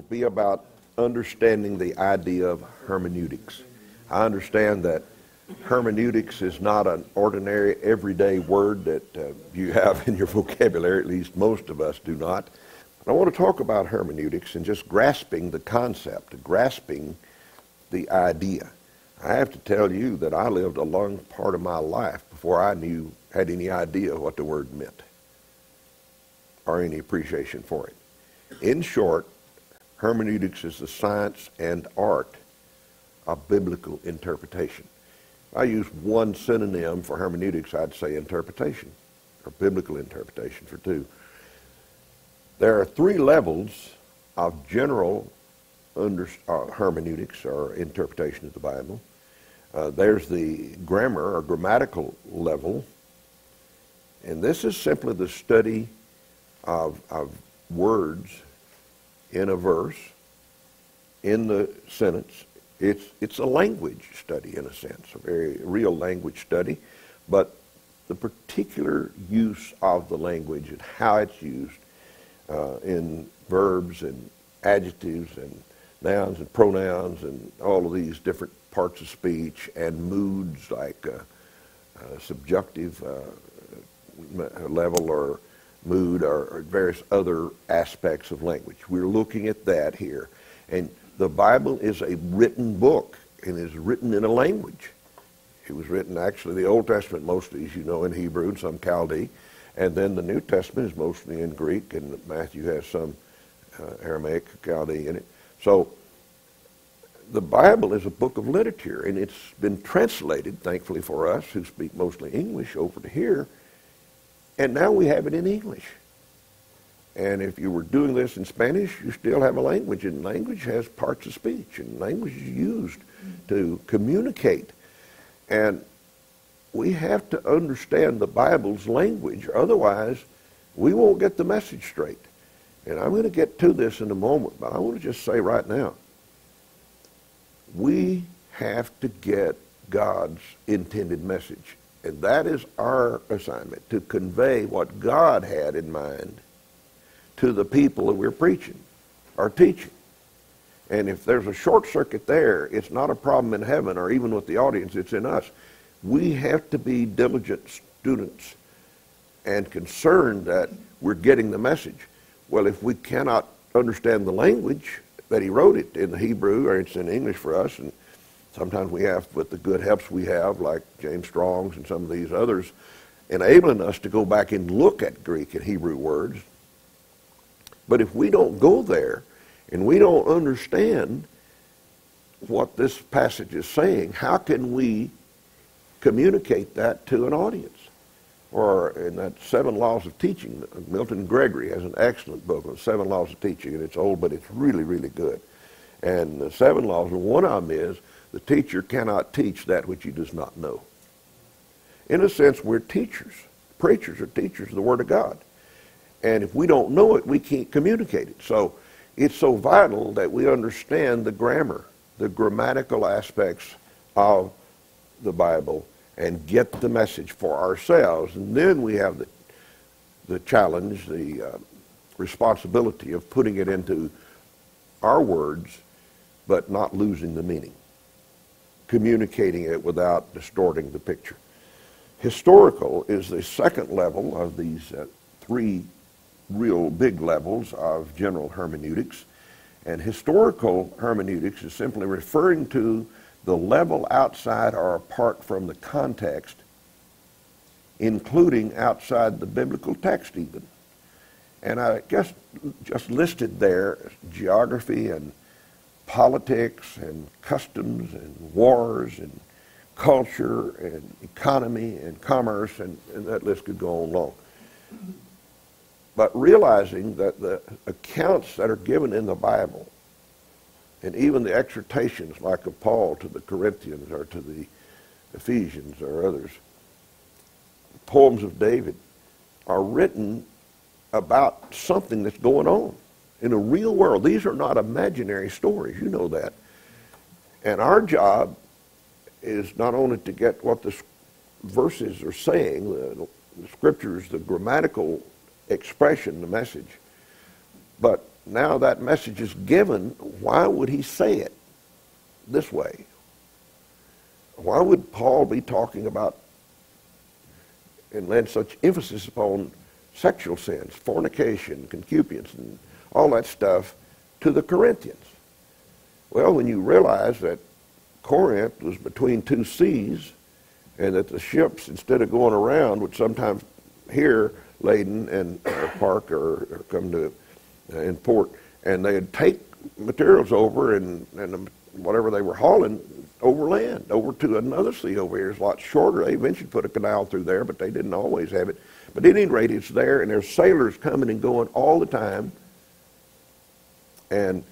be about understanding the idea of hermeneutics. I understand that hermeneutics is not an ordinary, everyday word that uh, you have in your vocabulary, at least most of us do not. But I want to talk about hermeneutics and just grasping the concept, grasping the idea. I have to tell you that I lived a long part of my life before I knew, had any idea what the word meant or any appreciation for it. In short, hermeneutics is the science and art of biblical interpretation. I use one synonym for hermeneutics, I'd say interpretation, or biblical interpretation for two. There are three levels of general under, uh, hermeneutics or interpretation of the Bible. Uh, there's the grammar or grammatical level, and this is simply the study of, of words in a verse, in the sentence. It's, it's a language study in a sense, a very real language study, but the particular use of the language and how it's used uh, in verbs and adjectives and nouns and pronouns and all of these different parts of speech and moods like uh, uh, subjunctive uh, level or mood or, or, various other aspects of language. We're looking at that here. And the Bible is a written book and is written in a language. It was written actually, the Old Testament mostly, as you know, in Hebrew and some Chaldee. And then the New Testament is mostly in Greek, and Matthew has some uh, Aramaic, Chaldee in it. So the Bible is a book of literature, and it's been translated, thankfully for us who speak mostly English, over to here. And now we have it in English. And if you were doing this in Spanish, you still have a language, and language has parts of speech, and language is used to communicate. And we have to understand the Bible's language, otherwise, we won't get the message straight. And I'm going to get to this in a moment, but I want to just say right now we have to get God's intended message. And that is our assignment, to convey what God had in mind to the people that we're preaching or teaching. And if there's a short circuit there, it's not a problem in heaven or even with the audience, it's in us. We have to be diligent students and concerned that we're getting the message. Well, if we cannot understand the language that he wrote it in the Hebrew or it's in English for us, and sometimes we have, with the good helps we have, like James Strong's and some of these others, enabling us to go back and look at Greek and Hebrew words. But if we don't go there and we don't understand what this passage is saying, how can we communicate that to an audience? or in that Seven Laws of Teaching. Milton Gregory has an excellent book on Seven Laws of Teaching, and it's old, but it's really, really good. And the seven laws, and one of them is the teacher cannot teach that which he does not know. In a sense, we're teachers. Preachers are teachers of the Word of God. And if we don't know it, we can't communicate it. So it's so vital that we understand the grammar, the grammatical aspects of the Bible and get the message for ourselves. And then we have the, the challenge, the uh, responsibility of putting it into our words, but not losing the meaning, communicating it without distorting the picture. Historical is the second level of these uh, three real big levels of general hermeneutics. And historical hermeneutics is simply referring to the level outside or apart from the context, including outside the biblical text even. And I guess just listed there geography and politics and customs and wars and culture and economy and commerce, and, and that list could go on long. But realizing that the accounts that are given in the Bible and even the exhortations like of Paul to the Corinthians or to the Ephesians or others, poems of David, are written about something that's going on in a real world. These are not imaginary stories, you know that. And our job is not only to get what the verses are saying, the, the scriptures, the grammatical expression, the message, but now that message is given, why would he say it this way? Why would Paul be talking about and lend such emphasis upon sexual sins, fornication, concupiscence, and all that stuff to the Corinthians? Well, when you realize that Corinth was between two seas, and that the ships, instead of going around, would sometimes here laden and uh, park or, or, come to uh, in port, and they'd take materials over and, and whatever they were hauling overland, over to another sea over here. It's a lot shorter. They eventually put a canal through there, but they didn't always have it. But at any rate, it's there, and there's sailors coming and going all the time. And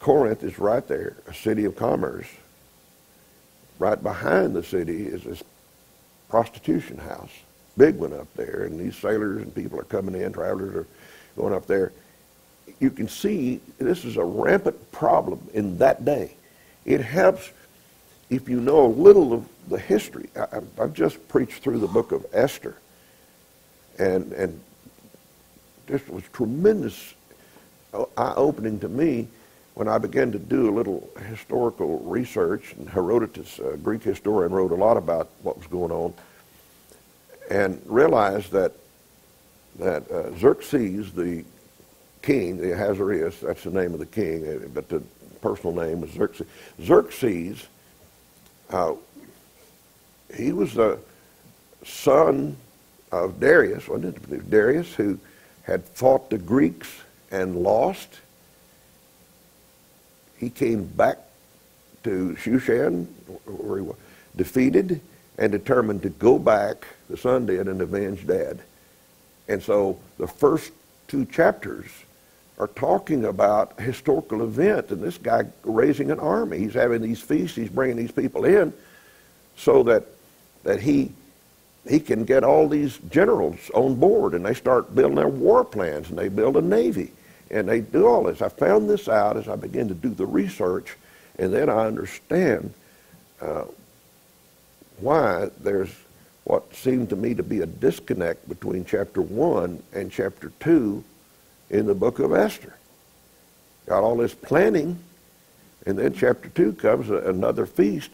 Corinth is right there, a city of commerce. Right behind the city is this prostitution house, big one up there, and these sailors and people are coming in, travelers are going up there. You can see this is a rampant problem in that day. It helps if you know a little of the history. I, have just preached through the book of Esther, and and this was tremendous eye-opening to me when I began to do a little historical research, and Herodotus, a Greek historian, wrote a lot about what was going on, and realized that that uh, Xerxes, the king, the Ahasuerus, that's the name of the king, uh, but the personal name was Xerxes. Xerxes, uh, he was the son of Darius, wasn't it? Darius, who had fought the Greeks and lost he came back to Shushan, where he was, defeated and determined to go back, the son did, and avenge dad. And so the first two chapters are talking about historical event and this guy raising an army. He's having these feasts, he's bringing these people in so that, that he, he can get all these generals on board and they start building their war plans and they build a navy. And they do all this. I found this out as I began to do the research, and then I understand uh, why there's what seemed to me to be a disconnect between chapter 1 and chapter 2 in the book of Esther. Got all this planning, and then chapter 2 comes, another feast.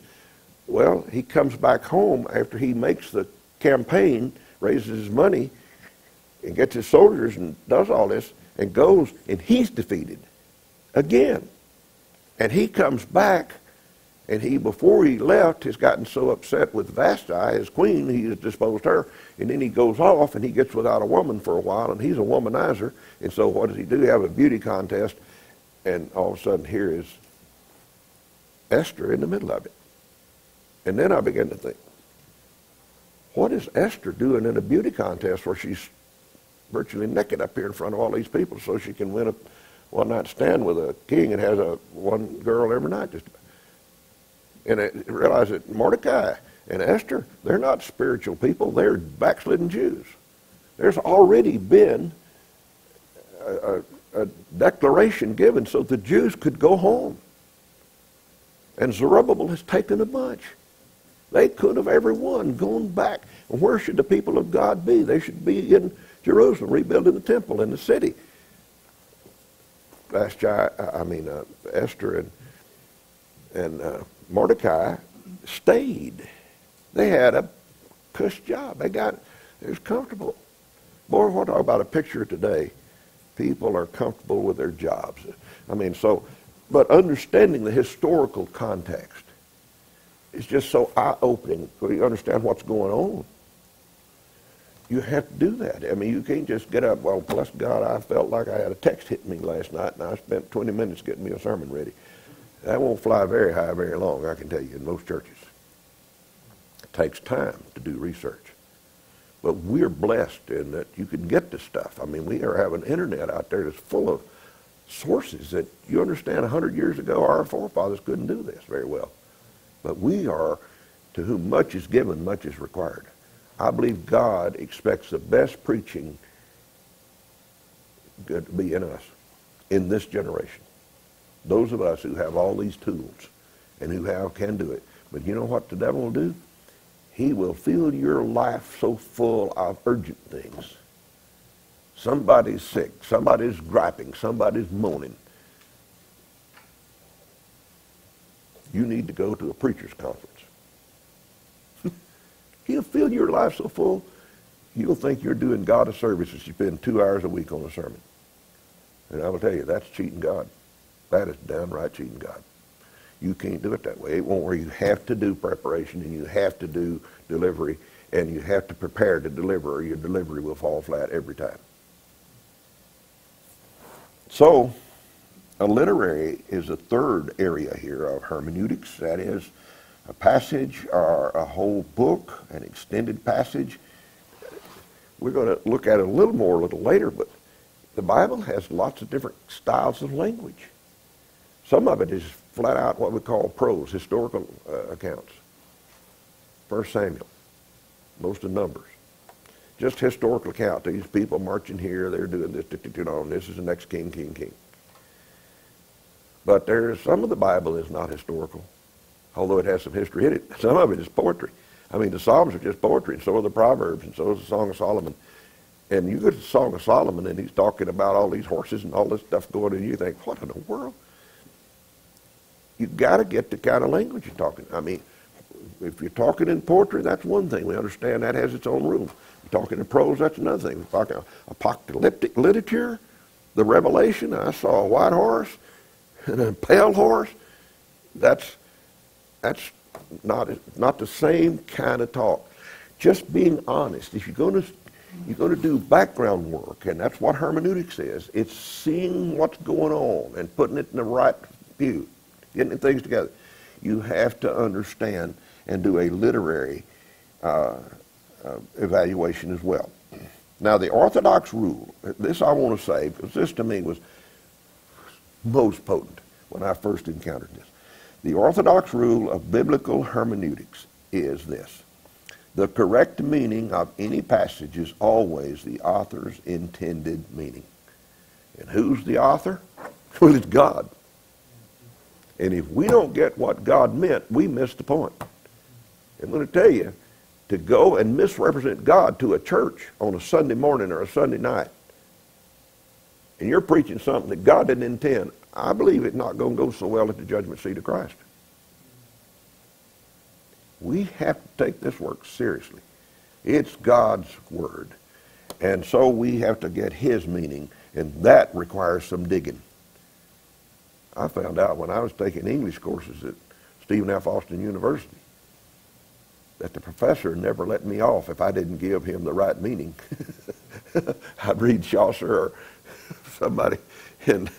Well, he comes back home after he makes the campaign, raises his money, and gets his soldiers and does all this and goes and he's defeated again. And he comes back and he, before he left, has gotten so upset with Vashti, his queen, he has disposed her. And then he goes off and he gets without a woman for a while, and he's a womanizer. And so what does he do? He Have a beauty contest, and all of a sudden here is Esther in the middle of it. And then I began to think, what is Esther doing in a beauty contest where she's virtually naked up here in front of all these people so she can win a one night stand with a king and has a one girl every night just and I realize that Mordecai and Esther, they're not spiritual people, they're backslidden Jews. There's already been a, a, a declaration given so the Jews could go home. And Zerubbabel has taken a bunch. They could have, every one, gone back. Where should the people of God be? They should be in Jerusalem, rebuilding the temple in the city. Vashti, I mean uh, Esther and and uh, Mordecai stayed. They had a cush job. They got it was comfortable. Boy, what talk about a picture today? People are comfortable with their jobs. I mean, so, but understanding the historical context is just so eye-opening. So you understand what's going on you have to do that. I mean, you can't just get up, well, bless God, I felt like I had a text hit me last night, and I spent 20 minutes getting me a sermon ready. That won't fly very high very long, I can tell you, in most churches. It takes time to do research. But we're blessed in that you can get this stuff. I mean, we are have an internet out there that's full of sources that you understand 100 years ago our forefathers couldn't do this very well. But we are, to whom much is given, much is required. I believe God expects the best preaching to be in us in this generation. Those of us who have all these tools and who have can do it. But you know what the devil will do? He will fill your life so full of urgent things somebody's sick, somebody's griping, somebody's moaning, you need to go to a preacher's conference. He'll fill your life so full, you'll think you're doing God a service if you spend two hours a week on a sermon. And I will tell you, that's cheating God. That is downright cheating God. You can't do it that way. It won't where you have to do preparation and you have to do delivery and you have to prepare to deliver or your delivery will fall flat every time. So, a literary is a third area here of hermeneutics. That is a passage or a whole book, an extended passage. We're going to look at it a little more a little later, but the Bible has lots of different styles of language. Some of it is flat out what we call prose, historical uh, accounts. First Samuel, most of Numbers. Just historical account. These people marching here, they're doing this, you know, this is the next king, king, king. But there's some of the Bible is not historical, although it has some history in it. Some of it is poetry. I mean, the Psalms are just poetry, and so are the Proverbs, and so is the Song of Solomon. And you get to the Song of Solomon, and he's talking about all these horses and all this stuff going on, and you think, what in the world? You've got to get the kind of language you're talking. I mean, if you're talking in poetry, that's one thing. We understand that has its own rules. You're talking in prose, that's another thing. We're talking apocalyptic literature, the Revelation. I saw a white horse and a pale horse. That's that's not not the same kind of talk. Just being honest. If you're going to you're going to do background work, and that's what hermeneutics is. It's seeing what's going on and putting it in the right view getting things together. You have to understand and do a literary uh, uh, evaluation as well. Now, the orthodox rule, this I want to say, because this to me was most potent when I first encountered this. The orthodox rule of biblical hermeneutics is this. The correct meaning of any passage is always the author's intended meaning. And who's the author? Well, it's God. And if we don't get what God meant, we miss the point. I'm going to tell you, to go and misrepresent God to a church on a Sunday morning or a Sunday night, and you're preaching something that God didn't intend, I believe it's not going to go so well at the judgment seat of Christ. We have to take this work seriously. It's God's word. And so we have to get his meaning, and that requires some digging. I found out when I was taking English courses at Stephen F. Austin University that the professor never let me off if I didn't give him the right meaning. I'd read Chaucer or somebody, and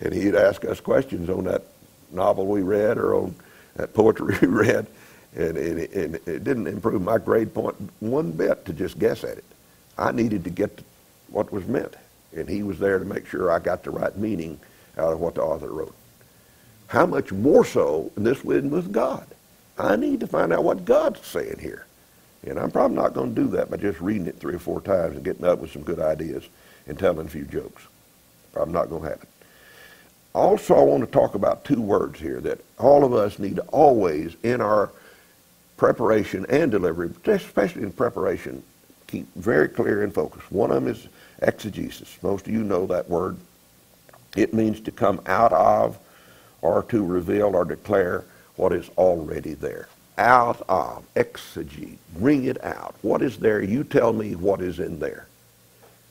and he'd ask us questions on that novel we read or on that poetry we read, and, and, and it didn't improve my grade point one bit to just guess at it. I needed to get what was meant, and he was there to make sure I got the right meaning out of what the author wrote. How much more so in this one with God? I need to find out what God's saying here. And I'm probably not going to do that by just reading it three or four times and getting up with some good ideas and telling a few jokes. I'm not going to have it. Also, I want to talk about two words here that all of us need to always, in our preparation and delivery, especially in preparation, keep very clear and focused. One of them is exegesis. Most of you know that word it means to come out of or to reveal or declare what is already there. Out of, exegete, bring it out. What is there? You tell me what is in there.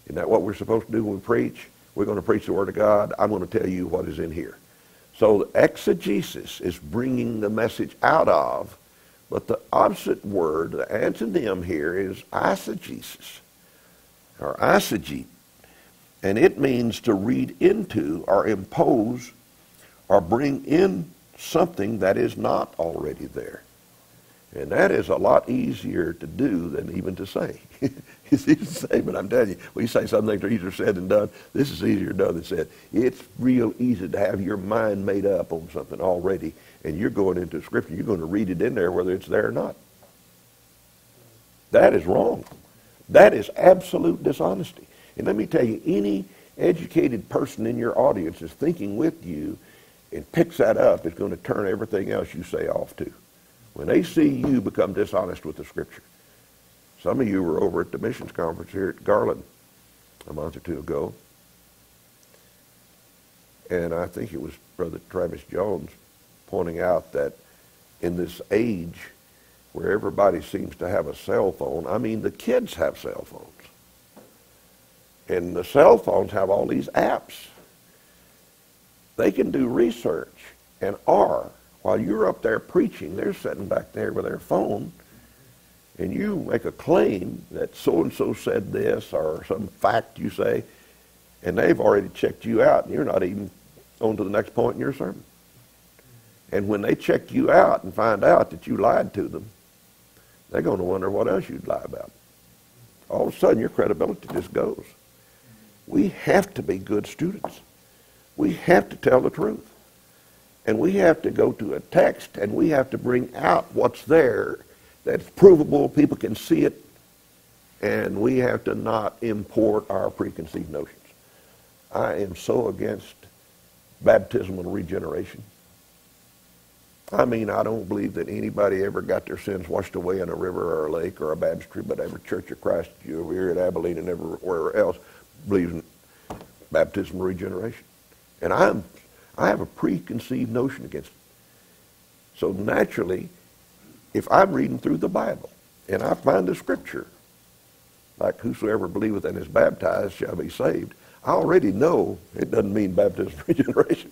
Isn't that what we're supposed to do when we preach? We're going to preach the Word of God. I'm going to tell you what is in here. So exegesis is bringing the message out of, but the opposite word, the antonym here is eisegesis, or eisegete. And it means to read into or impose or bring in something that is not already there. And that is a lot easier to do than even to say. it's easy to say, but I'm telling you, when you say some things are easier said than done, this is easier done than said. It's real easy to have your mind made up on something already, and you're going into Scripture, you're going to read it in there whether it's there or not. That is wrong. That is absolute dishonesty. And let me tell you, any educated person in your audience is thinking with you and picks that up is going to turn everything else you say off to. When they see you become dishonest with the scripture. Some of you were over at the missions conference here at Garland. a month or two ago. And I think it was Brother Travis Jones pointing out that in this age where everybody seems to have a cell phone, I mean, the kids have cell phones. And the cell phones have all these apps. They can do research and are. While you're up there preaching, they're sitting back there with their phone, and you make a claim that so and so said this or some fact you say, and they've already checked you out, and you're not even on to the next point in your sermon. And when they check you out and find out that you lied to them, they're going to wonder what else you'd lie about. All of a sudden, your credibility just goes. We have to be good students. We have to tell the truth. And we have to go to a text and we have to bring out what's there that's provable, people can see it, and we have to not import our preconceived notions. I am so against baptismal regeneration. I mean, I don't believe that anybody ever got their sins washed away in a river or a lake or a baptistry, but every Church of Christ over here at Abilene and everywhere else believes in baptismal regeneration. And I'm, I have a preconceived notion against it. So naturally, if I'm reading through the Bible and I find a scripture, like whosoever believeth and is baptized shall be saved, I already know it doesn't mean baptism regeneration.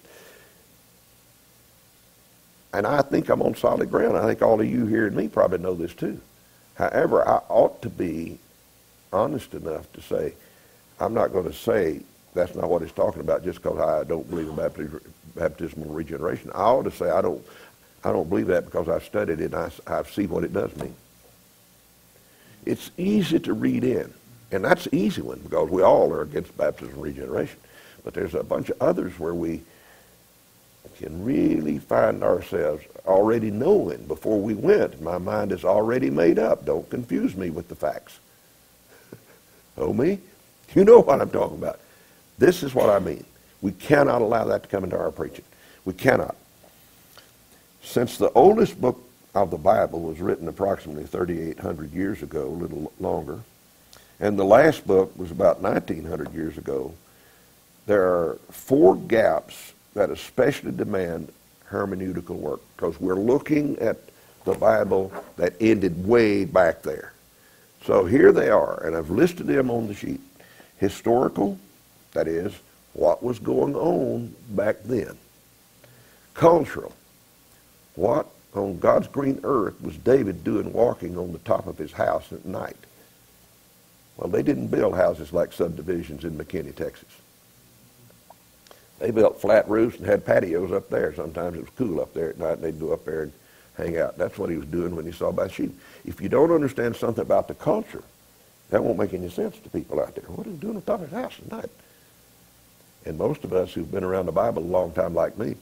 And I think I'm on solid ground. I think all of you here and me probably know this too. However, I ought to be honest enough to say, I'm not going to say that's not what it's talking about just because I don't believe in baptismal regeneration. I ought to say I don't, I don't believe that because I've studied it and I, I see what it does mean. It's easy to read in. And that's an easy one because we all are against baptism and regeneration. But there's a bunch of others where we can really find ourselves already knowing before we went. My mind is already made up. Don't confuse me with the facts. oh, me? You know what I'm talking about. This is what I mean. We cannot allow that to come into our preaching. We cannot. Since the oldest book of the Bible was written approximately 3,800 years ago, a little longer, and the last book was about 1900 years ago. There are four gaps that especially demand hermeneutical work because we're looking at the Bible that ended way back there. So here they are, and I've listed them on the sheet. Historical, that is, what was going on back then. Cultural, what on God's green earth was David doing walking on the top of his house at night? Well, they didn't build houses like subdivisions in McKinney, Texas. They built flat roofs and had patios up there. Sometimes it was cool up there at night, and they'd go up there and hang out. That's what he was doing when he saw Bathsheba. If you don't understand something about the culture, that won't make any sense to people out there. What are he doing on top of his house at night? And most of us who've been around the Bible a long time like me,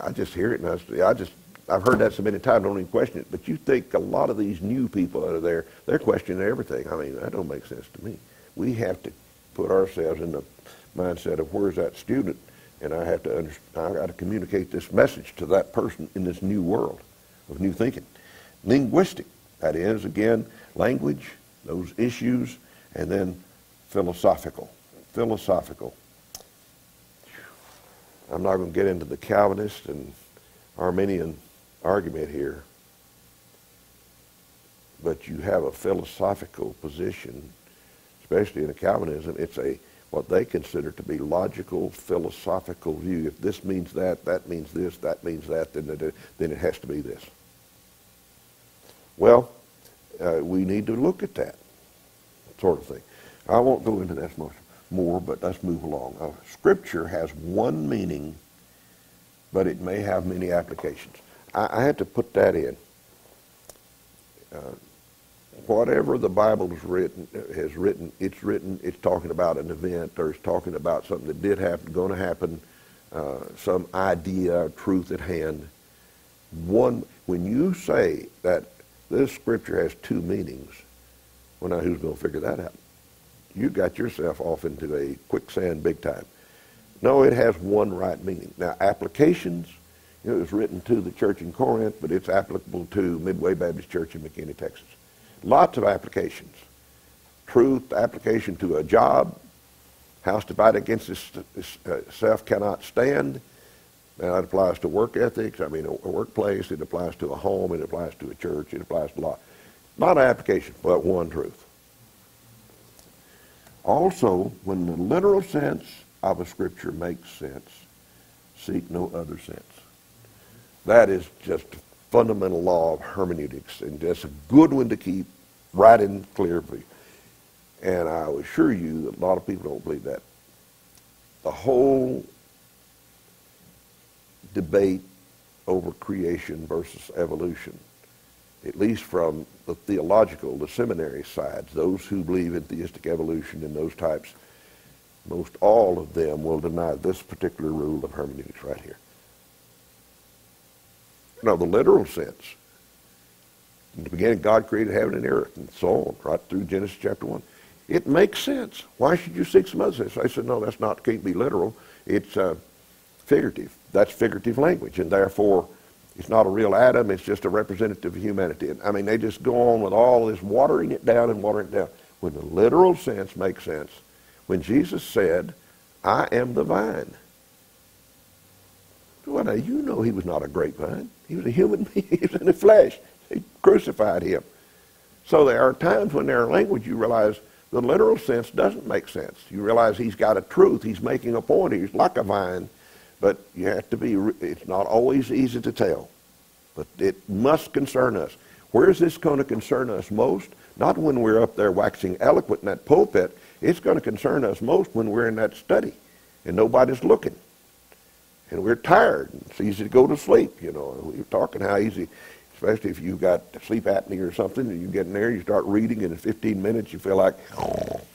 I just hear it and I just I've heard that so many times, I don't even question it. But you think a lot of these new people that are there, they're questioning everything. I mean, that don't make sense to me. We have to put ourselves in the mindset of where's that student, and I have to understand, I got to communicate this message to that person in this new world of new thinking. Linguistic, that is, again, language, those issues, and then philosophical. Philosophical. I'm not going to get into the Calvinist and Arminian argument here, but you have a philosophical position, especially in a Calvinism. It's a what they consider to be logical philosophical view. If this means that, that means this, that means that, then it, then it has to be this. Well, uh, we need to look at that sort of thing. I won't go into that much more, but let's move along. Uh, scripture has one meaning, but it may have many applications. I, I had to put that in. Uh, whatever the Bible has written, has written, it's written, it's talking about an event or it's talking about something that did happen, going to happen, uh, some idea, truth at hand. One, when you say that this scripture has two meanings, well, now who's going to figure that out? You got yourself off into a quicksand big time. No, it has one right meaning. Now, applications, it was written to the church in Corinth, but it's applicable to Midway Baptist Church in McKinney, Texas. Lots of applications. Truth, application to a job, House divided against itself uh, cannot stand. Now, that applies to work ethics. I mean, a, a workplace. It applies to a home. It applies to a church. It applies to a lot. Not an application, but one truth. Also, when the literal sense of a scripture makes sense, seek no other sense. That is just a fundamental law of hermeneutics, and that's a good one to keep right in clear you. And I assure you that a lot of people don't believe that. The whole debate over creation versus evolution, at least from the theological, the seminary sides, those who believe in theistic evolution and those types, most all of them will deny this particular rule of hermeneutics right here. Now, the literal sense. In the beginning, God created heaven and earth and so on, right through Genesis chapter 1. It makes sense. Why should you seek some other sense? I said, no, that's not, can't be literal. It's uh, figurative. That's figurative language, and therefore it's not a real Adam. It's just a representative of humanity. And, I mean, they just go on with all this watering it down and watering it down. When the literal sense makes sense, when Jesus said, I am the vine. Well, now you know he was not a grapevine. He was a human being. He was in the flesh. They crucified him. So there are times when there are language you realize the literal sense doesn't make sense. You realize he's got a truth. He's making a point. He's like a vine. But you have to be, it's not always easy to tell. But it must concern us. Where is this going to concern us most? Not when we're up there waxing eloquent in that pulpit. It's going to concern us most when we're in that study and nobody's looking. And we're tired. It's easy to go to sleep, you know. We were talking how easy, especially if you've got sleep apnea or something, and you get in there, you start reading, and in 15 minutes you feel like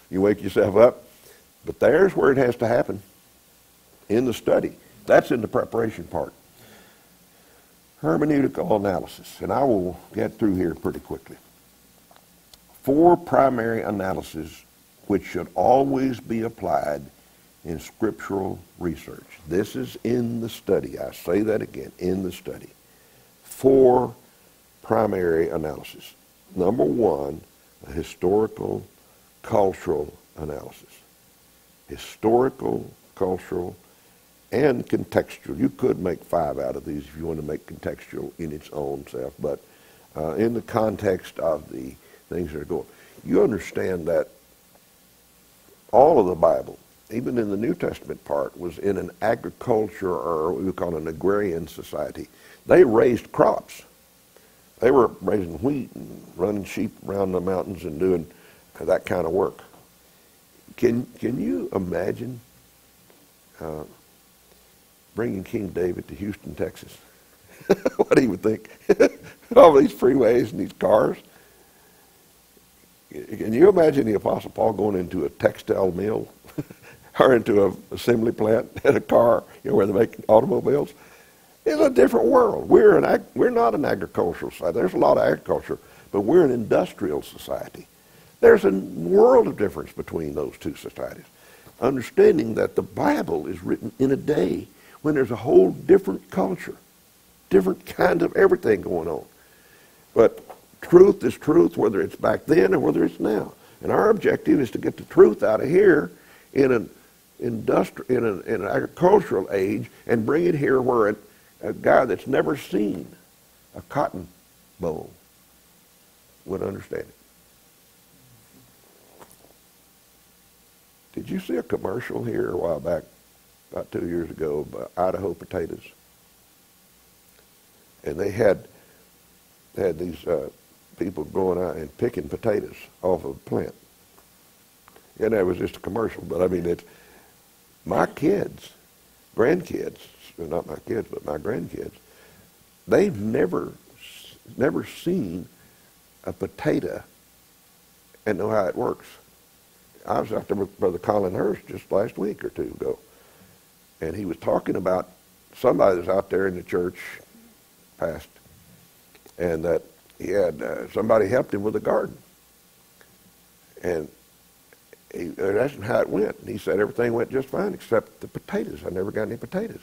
you wake yourself up. But there's where it has to happen in the study. That's in the preparation part. Hermeneutical analysis, and I will get through here pretty quickly. Four primary analyses which should always be applied in scriptural research. This is in the study. I say that again, in the study. Four primary analysis. Number one, a historical cultural analysis. Historical, cultural, and contextual. You could make five out of these if you want to make contextual in its own self, but uh, in the context of the things that are going. You understand that all of the Bible, even in the New Testament part, was in an agriculture or what we call an agrarian society. They raised crops. They were raising wheat and running sheep around the mountains and doing that kind of work. Can, can you imagine uh, bringing King David to Houston, Texas. what he would think. All these freeways and these cars. Can you imagine the Apostle Paul going into a textile mill or into an assembly plant and a car, you know, where they make automobiles? It's a different world. We're, an, we're not an agricultural society. There's a lot of agriculture, but we're an industrial society. There's a world of difference between those two societies. Understanding that the Bible is written in a day when there's a whole different culture, different kind of everything going on. But truth is truth, whether it's back then or whether it's now. And our objective is to get the truth out of here in an industrial, in an, in an agricultural age and bring it here where it, a guy that's never seen a cotton boll would understand it. Did you see a commercial here a while back about two years ago about Idaho potatoes. And they had had these uh, people going out and picking potatoes off of a plant. And that was just a commercial, but I mean, it's my kids, grandkids, not my kids, but my grandkids, they've never, never seen a potato and know how it works. I was out there with Brother Colin Hurst just last week or two ago and he was talking about somebody that's out there in the church, past, and that he had uh, somebody helped him with a garden. And he uh, asked him how it went, and he said everything went just fine except the potatoes. I never got any potatoes.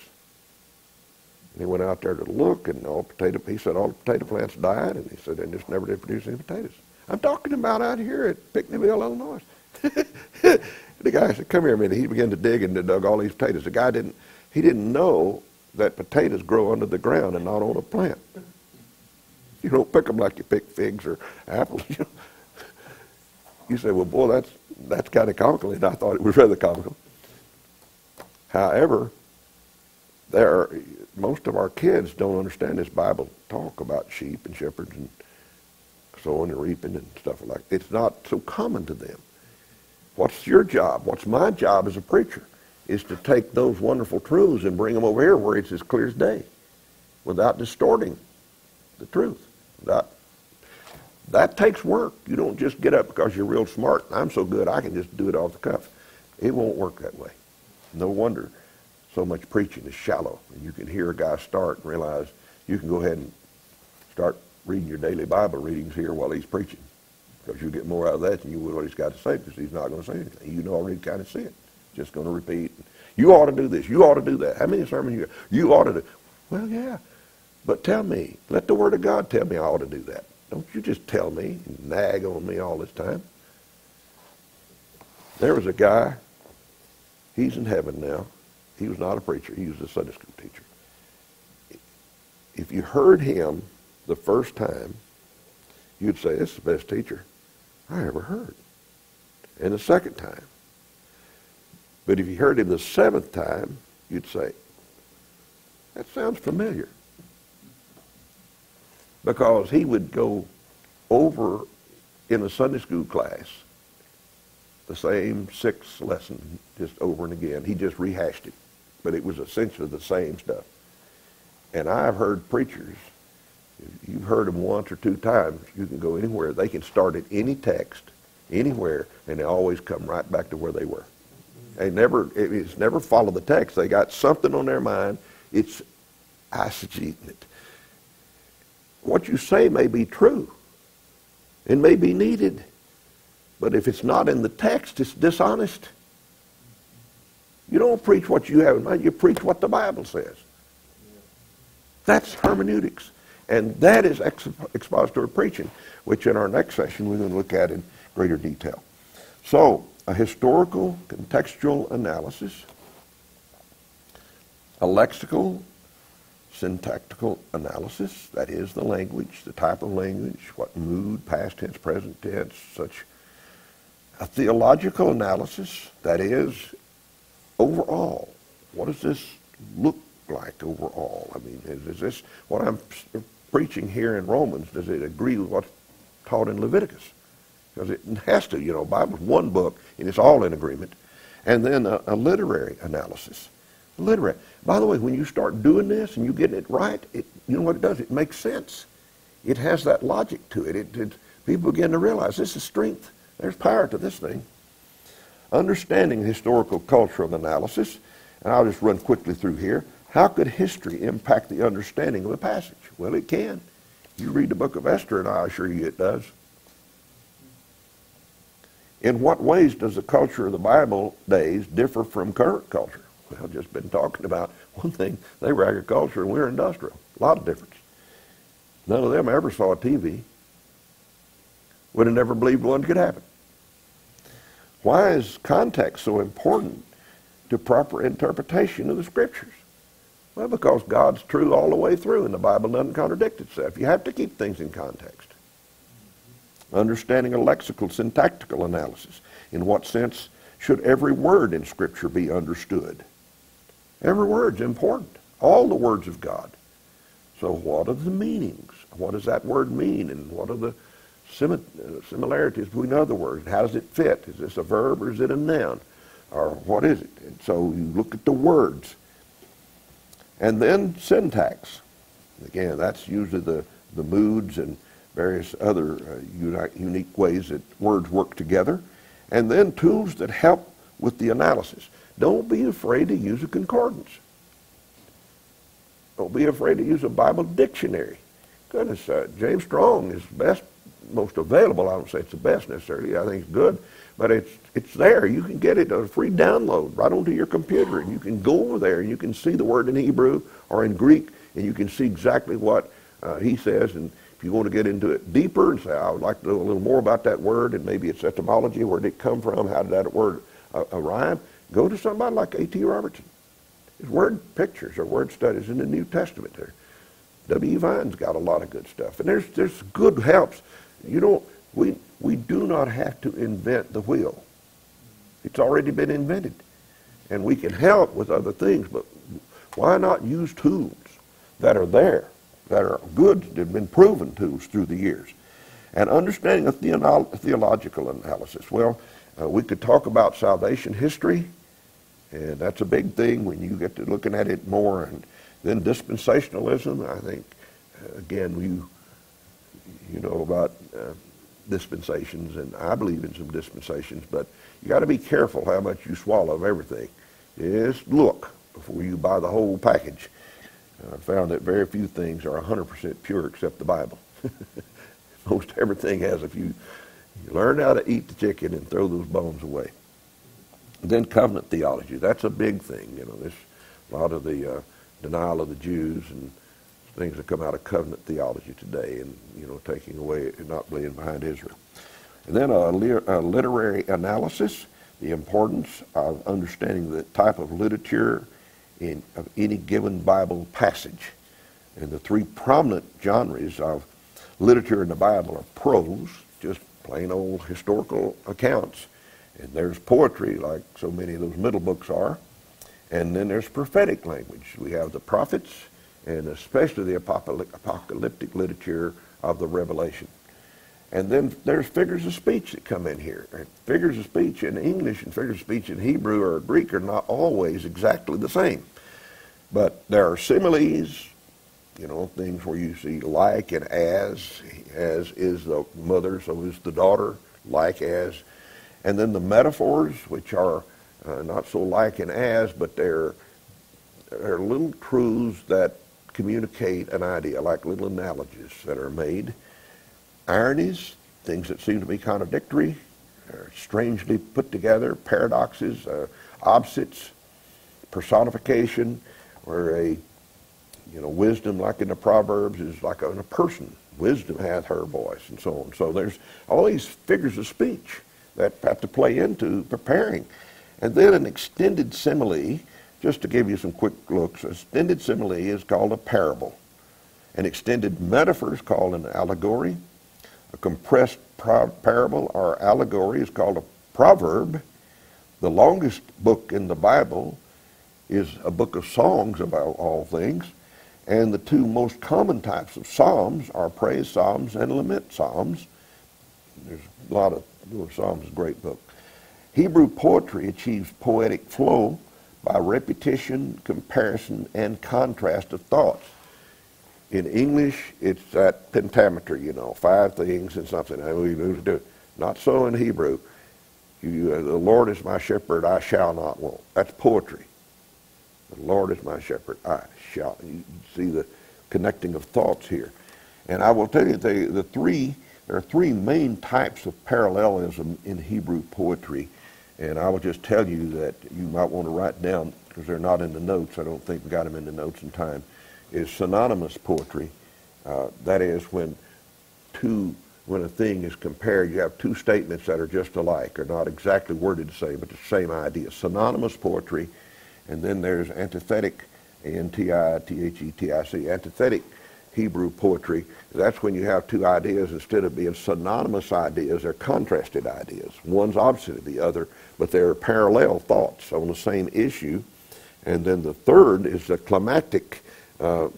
And he went out there to look, and all potato. He said all the potato plants died, and he said they just never did produce any potatoes. I'm talking about out here at Pinckneyville, Illinois. The guy said, come here a minute. He began to dig and dug all these potatoes. The guy didn't, he didn't know that potatoes grow under the ground and not on a plant. You don't pick them like you pick figs or apples. You, know. You say, well, boy, that's, that's kind of comical. And I thought it was rather comical. However, there are, most of our kids don't understand this Bible talk about sheep and shepherds and sowing and reaping and stuff like that. It's not so common to them. What's your job? What's my job as a preacher? Is to take those wonderful truths and bring them over here where it's as clear as day without distorting the truth. That, that takes work. You don't just get up because you're real smart. And I'm so good I can just do it off the cuff. It won't work that way. No wonder so much preaching is shallow. And you can hear a guy start and realize you can go ahead and start reading your daily Bible readings here while he's preaching. Because you get more out of that than you would what he's got to say because he's not going to say anything. You know already kind of see it. Just going to repeat. You ought to do this. You ought to do that. How many sermons you got? You ought to do. Well, yeah. But tell me. Let the Word of God tell me I ought to do that. Don't you just tell me and nag on me all this time. There was a guy. He's in heaven now. He was not a preacher. He was a Sunday school teacher. If you heard him the first time, you'd say, this is the best teacher I ever heard. And the second time. But if you heard him the seventh time, you'd say, that sounds familiar. Because he would go over in a Sunday school class the same six lesson just over and again. He just rehashed it. But it was essentially the same stuff. And I've heard preachers you've heard them once or two times, you can go anywhere. They can start at any text, anywhere, and they always come right back to where they were. They never, it's never follow the text. They got something on their mind. It's eisegeting it. What you say may be true and may be needed, but if it's not in the text, it's dishonest. You don't preach what you have in mind. You preach what the Bible says. That's hermeneutics. And that is expository preaching, which in our next session we're going to look at in greater detail. So, a historical contextual analysis, a lexical syntactical analysis, that is the language, the type of language, what mood, past tense, present tense, such. A theological analysis, that is overall, what does this look like overall? I mean, is, is this what I'm preaching here in Romans, does it agree with what's taught in Leviticus? Because it has to, you know, Bible's one book and it's all in agreement. And then a, a literary analysis. Literary. By the way, when you start doing this and you get it right, it, you know what it does? It makes sense. It has that logic to it. It, it. People begin to realize this is strength. There's power to this thing. Understanding historical cultural analysis, and I'll just run quickly through here. How could history impact the understanding of a passage? Well, it can. You read the book of Esther, and I assure you it does. In what ways does the culture of the Bible days differ from current culture? I've just been talking about one thing. They were agriculture and we were industrial. A lot of difference. None of them ever saw a TV. Would have never believed one could happen. Why is context so important to proper interpretation of the scriptures? Well, because God's true all the way through, and the Bible doesn't contradict itself. You have to keep things in context. Understanding a lexical, syntactical analysis. In what sense should every word in Scripture be understood? Every word's important. All the words of God. So what are the meanings? What does that word mean? And what are the similarities between other words? How does it fit? Is this a verb or is it a noun? Or what is it? And so you look at the words. And then syntax. Again, that's usually the, the moods and various other uh, unique ways that words work together. And then tools that help with the analysis. Don't be afraid to use a concordance. Don't be afraid to use a Bible dictionary. Goodness, uh, James Strong is the best, most available. I don't say it's the best necessarily. I think it's good, but it's it's there. You can get it a free download right onto your computer, and you can go over there and you can see the word in Hebrew or in Greek, and you can see exactly what uh, he says. And if you want to get into it deeper and say, I would like to know a little more about that word, and maybe its etymology, where did it come from, how did that word a, a rhyme, go to somebody like A.T. Robertson. His word pictures or word studies in the New Testament there. W. Vine's got a lot of good stuff. And there's, there's good helps. You know, we, we do not have to invent the wheel. It's already been invented. And we can help with other things, but why not use tools that are there, that are good, that have been proven tools through the years? And understanding a theolo- theological analysis. Well, uh, we could talk about salvation history, and that's a big thing when you get to looking at it more. And then dispensationalism, I think, uh, again, you, you know about uh, dispensations, and I believe in some dispensations, but you got to be careful how much you swallow of everything. Just look before you buy the whole package. I found that very few things are 100% pure except the Bible. Most everything has a few. You learn how to eat the chicken and throw those bones away. Then covenant theology. That's a big thing. You know, there's a lot of the uh, denial of the Jews and things that come out of covenant theology today, and you know, taking away not being behind Israel. And then a, a literary analysis, the importance of understanding the type of literature in of any given Bible passage. And the three prominent genres of literature in the Bible are prose, just plain old historical accounts. And there's poetry, like so many of those middle books are. And then there's prophetic language. We have the prophets, and especially the apocalyptic literature of the Revelation. And then there's figures of speech that come in here. And figures of speech in English and figures of speech in Hebrew or Greek are not always exactly the same. But there are similes, you know, things where you see like and as, as is the mother, so is the daughter, like as. And then the metaphors, which are uh, not so like and as, but they're, they're little truths that communicate an idea, like little analogies that are made. Ironies, things that seem to be contradictory, strangely put together, paradoxes, uh, opposites, personification, where a you know wisdom, like in the Proverbs, is like in a person. Wisdom hath her voice, and so on. So there's all these figures of speech that have to play into preparing. And then an extended simile, just to give you some quick looks, an extended simile is called a parable. An extended metaphor is called an allegory. A compressed parable or allegory is called a proverb. The longest book in the Bible is a book of songs about all things. And the two most common types of psalms are praise psalms and lament psalms. There's a lot of, Psalms is a great book. Hebrew poetry achieves poetic flow by repetition, comparison, and contrast of thoughts. In English, it's that pentameter, you know, five things and something. Not so in Hebrew. You, uh, the Lord is my shepherd, I shall not want. That's poetry. The Lord is my shepherd, I shall. You see the connecting of thoughts here. And I will tell you, the, the three, there are three main types of parallelism in Hebrew poetry. And I will just tell you that you might want to write down, because they're not in the notes. I don't think we got them in the notes in time. Is synonymous poetry. Uh, that is when two, when a thing is compared, you have two statements that are just alike, or not exactly worded the same, but the same idea. Synonymous poetry, and then there's antithetic, A-N-T-I-T-H-E-T-I-C, antithetic Hebrew poetry. That's when you have two ideas instead of being synonymous ideas, they're contrasted ideas. One's opposite of the other, but they're parallel thoughts on the same issue. And then the third is the climatic uh, uh,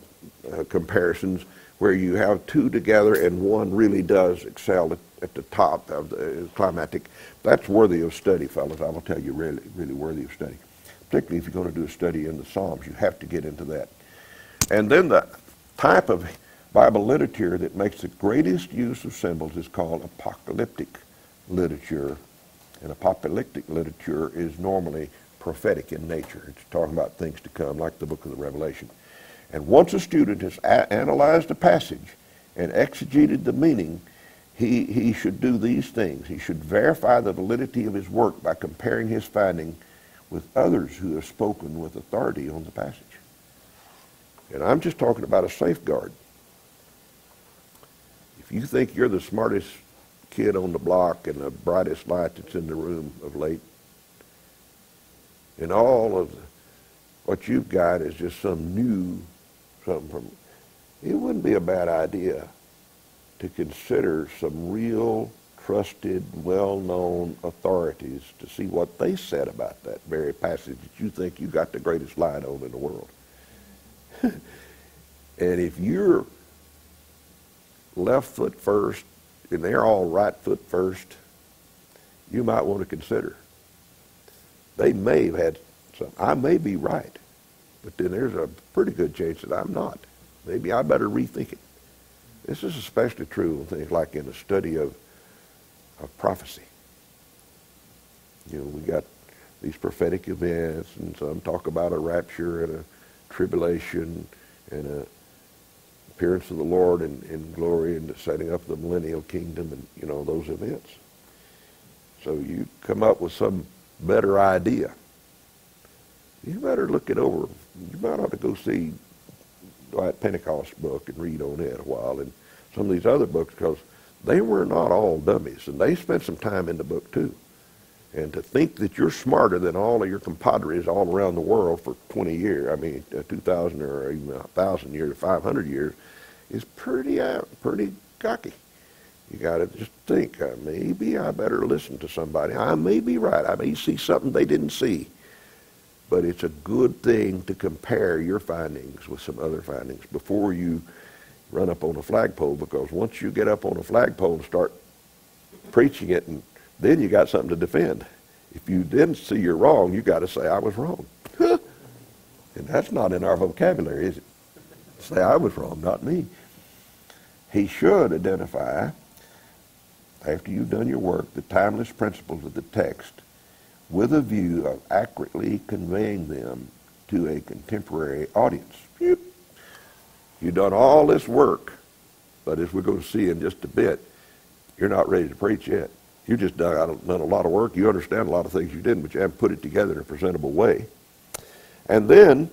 comparisons where you have two together and one really does excel at, at the top of the climatic. That's worthy of study, fellas. I will tell you, really, really worthy of study. Particularly if you're going to do a study in the Psalms, you have to get into that. And then the type of Bible literature that makes the greatest use of symbols is called apocalyptic literature. And apocalyptic literature is normally prophetic in nature. It's talking about things to come, like the book of the Revelation. And once a student has a- analyzed a passage and exegeted the meaning, he, he should do these things. He should verify the validity of his work by comparing his finding with others who have spoken with authority on the passage. And I'm just talking about a safeguard. If you think you're the smartest kid on the block and the brightest light that's in the room of late, and all of the, what you've got is just some new something from, it wouldn't be a bad idea to consider some real trusted, well-known authorities to see what they said about that very passage that you think you got the greatest light on in the world. and if you're left foot first and they're all right foot first, you might want to consider. They may have had some. I may be right, but then there's a pretty good chance that I'm not. Maybe I better rethink it. This is especially true in things like in the study of, of prophecy. You know, we got these prophetic events, and some talk about a rapture and a tribulation and a appearance of the Lord in, in glory and the setting up the millennial kingdom and, you know, those events. So you come up with some better idea. You better look it over. You might ought to go see Dwight Pentecost book and read on it a while and some of these other books because they were not all dummies and they spent some time in the book too. And to think that you're smarter than all of your compadres all around the world for 20 years, I mean, uh, 2,000 or even 1,000 years or 500 years, is pretty, uh, pretty cocky. You got to just think, uh, maybe I better listen to somebody. I may be right. I may see something they didn't see. But it's a good thing to compare your findings with some other findings before you run up on a flagpole because once you get up on a flagpole and start preaching it and then you got something to defend. If you didn't see you're wrong, you got to say, I was wrong. and that's not in our vocabulary, is it? Say, I was wrong, not me. He should identify, after you've done your work, the timeless principles of the text with a view of accurately conveying them to a contemporary audience. You've done all this work, but as we're going to see in just a bit, you're not ready to preach yet. You just done, done a lot of work. You understand a lot of things you didn't, but you haven't put it together in a presentable way. And then,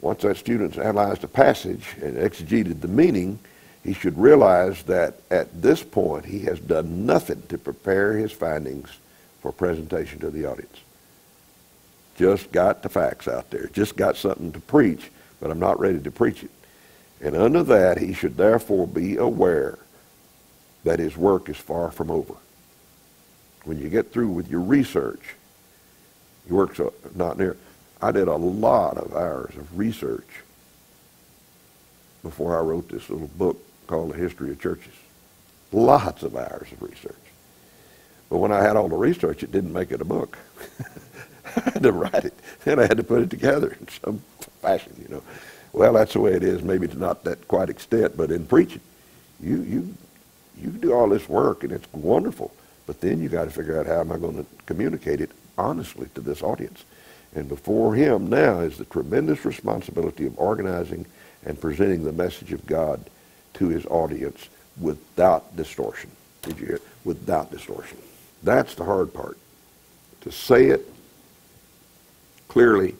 once that student's analyzed the passage and exegeted the meaning, he should realize that at this point he has done nothing to prepare his findings for presentation to the audience. Just got the facts out there. Just got something to preach, but I'm not ready to preach it. And under that, he should therefore be aware that his work is far from over when you get through with your research, your work's not near. I did a lot of hours of research before I wrote this little book called The History of Churches. Lots of hours of research. But when I had all the research, it didn't make it a book. I had to write it. Then I had to put it together in some fashion, you know. Well, that's the way it is, maybe to not that quite extent, but in preaching, you, you, you do all this work, and it's wonderful. But then you got to figure out how am I going to communicate it honestly to this audience. And before him now is the tremendous responsibility of organizing and presenting the message of God to his audience without distortion. Did you hear? Without distortion. That's the hard part. To say it clearly,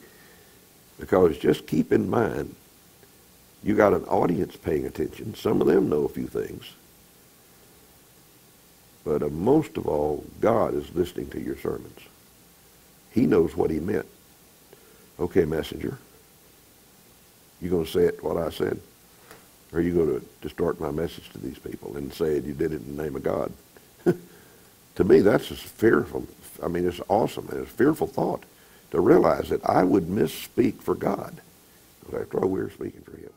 because just keep in mind, you got an audience paying attention. Some of them know a few things. But uh, most of all, God is listening to your sermons. He knows what he meant. Okay, messenger, you going to say it what I said? Or are you going to distort my message to these people and say you did it in the name of God? to me, that's a fearful. I mean, it's awesome. It's a fearful thought to realize that I would misspeak for God. After all, we're speaking for him.